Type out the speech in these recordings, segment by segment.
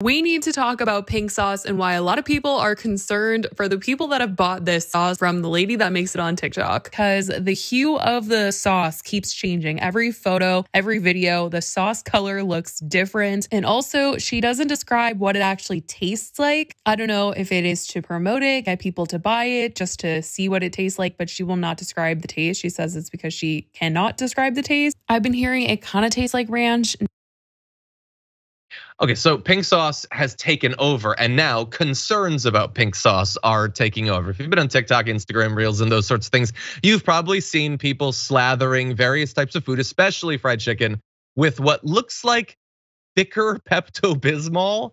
We need to talk about pink sauce and why a lot of people are concerned for the people that have bought this sauce from the lady that makes it on TikTok. Because the hue of the sauce keeps changing. Every photo, every video, the sauce color looks different. And also, she doesn't describe what it actually tastes like. I don't know if it is to promote it, get people to buy it, just to see what it tastes like, but she will not describe the taste. She says it's because she cannot describe the taste. I've been hearing it kind of tastes like ranch. Okay, so pink sauce has taken over, and now concerns about pink sauce are taking over. If you've been on TikTok, Instagram Reels, and those sorts of things, you've probably seen people slathering various types of food, especially fried chicken, with what looks like thicker Pepto Bismol.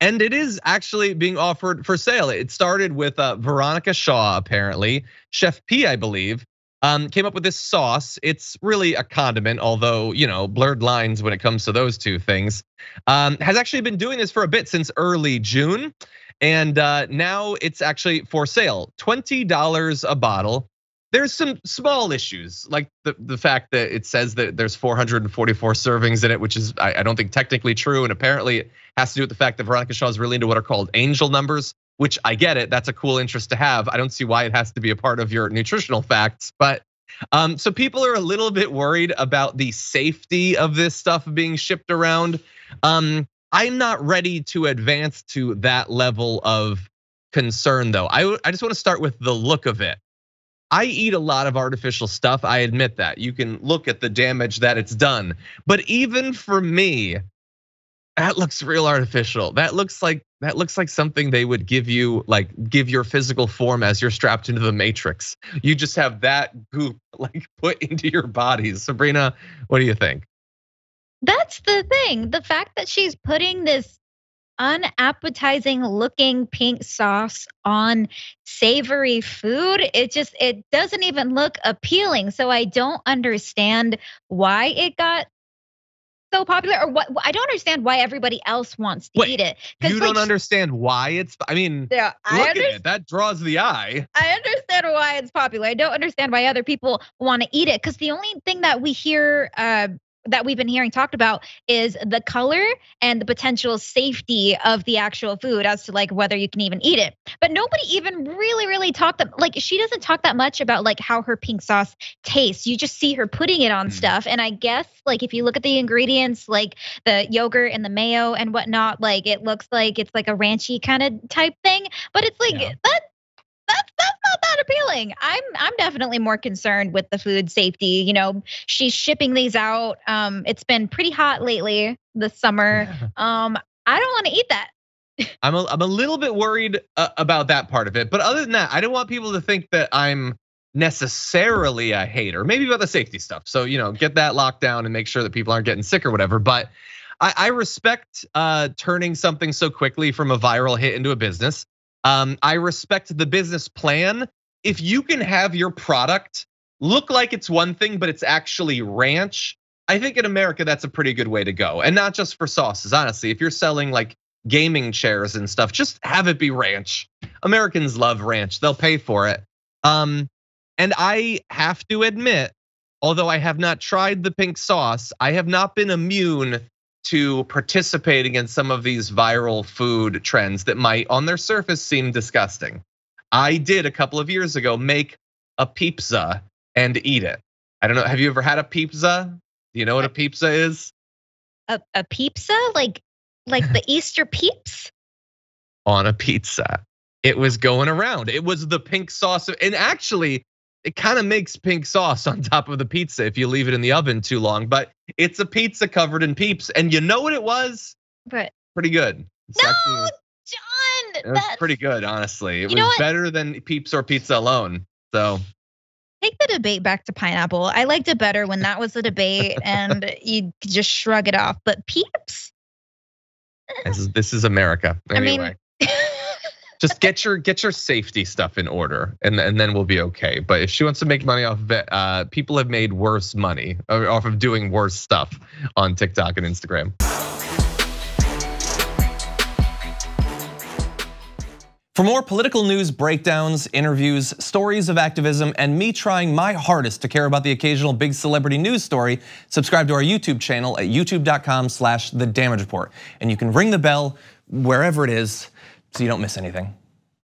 And it is actually being offered for sale. It started with uh, Veronica Shaw, apparently, Chef Pii, I believe, um, came up with this sauce. It's really a condiment, although, you know, blurred lines when it comes to those two things. Um, has actually been doing this for a bit since early June. And uh, now it's actually for sale $20 a bottle. There's some small issues, like the, the fact that it says that there's 444 servings in it, which is, I, I don't think, technically true. And apparently it has to do with the fact that Veronica Shaw is really into what are called angel numbers, which I get it. That's a cool interest to have. I don't see why it has to be a part of your nutritional facts, but um, so people are a little bit worried about the safety of this stuff being shipped around. Um, I'm not ready to advance to that level of concern though. I, I just want to start with the look of it. I eat a lot of artificial stuff. I admit that. You can look at the damage that it's done. But even for me, that looks real artificial. That looks like that looks like something they would give you, like give your physical form as you're strapped into the matrix. You just have that goop like put into your body. Sabrina, what do you think? That's the thing. The fact that she's putting this unappetizing looking pink sauce on savory food it just it doesn't even look appealing so i don't understand why it got so popular or what I don't understand why everybody else wants to Wait, eat it. You don't understand why it's I mean yeah, I look at it. That draws the eye. I understand why it's popular. I don't understand why other people want to eat it because the only thing that we hear uh, that we've been hearing talked about is the color and the potential safety of the actual food as to like whether you can even eat it. But nobody even really, really talked that like she doesn't talk that much about like how her pink sauce tastes. You just see her putting it on mm. stuff. And I guess like if you look at the ingredients, like the yogurt and the mayo and whatnot, like it looks like it's like a ranchy kind of type thing. But it's like yeah. That that's that's not that appealing. I'm I'm definitely more concerned with the food safety. You know, she's shipping these out. Um, it's been pretty hot lately this summer. Yeah. Um, I don't want to eat that. I'm a, I'm a little bit worried uh, about that part of it, but other than that, I don't want people to think that I'm necessarily a hater. Maybe about the safety stuff. So you know, get that locked down and make sure that people aren't getting sick or whatever. But I, I respect uh, turning something so quickly from a viral hit into a business. Um, I respect the business plan. If you can have your product look like it's one thing, but it's actually ranch, I think in America that's a pretty good way to go. And not just for sauces, honestly. If you're selling like gaming chairs and stuff, just have it be ranch. Americans love ranch, they'll pay for it. Um, and I have to admit, although I have not tried the pink sauce, I have not been immune to participating in some of these viral food trends that might on their surface seem disgusting. I did a couple of years ago make a pizza and eat it. I don't know. Have you ever had a pizza? Do you know what a pizza is? A, a pizza? Like like the Easter peeps? On a pizza. It was going around. It was the pink sauce. And actually, it kind of makes pink sauce on top of the pizza if you leave it in the oven too long. But it's a pizza covered in peeps, and you know what it was? What? Pretty good. It's no, actually, John. It was pretty good, honestly. It was better than peeps or pizza alone. So take the debate back to pineapple. I liked it better when that was the debate, and you just shrug it off. But peeps. This is, this is America. Anyway. I mean, just get your get your safety stuff in order, and and then we'll be okay. But if she wants to make money off of it, uh, people have made worse money uh, off of doing worse stuff on TikTok and Instagram. For more political news breakdowns, interviews, stories of activism, and me trying my hardest to care about the occasional big celebrity news story, subscribe to our YouTube channel at youtube.com slash the damage report. And you can ring the bell wherever it is so you don't miss anything.